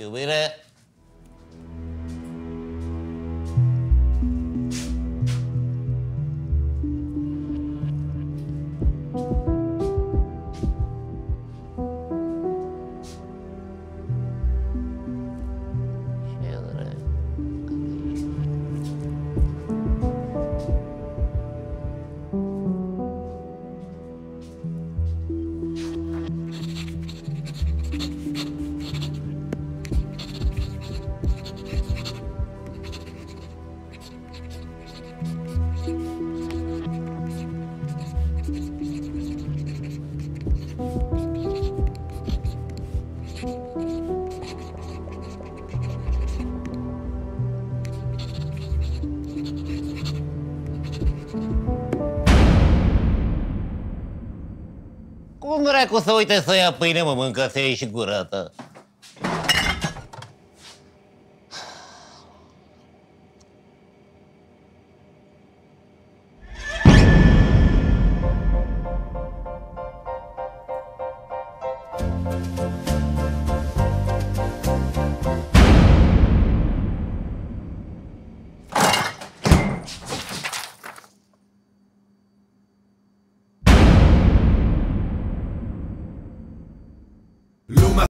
就为了 Cum dracu să uite să ia pâine, mă, mâncă să iei și gura ta?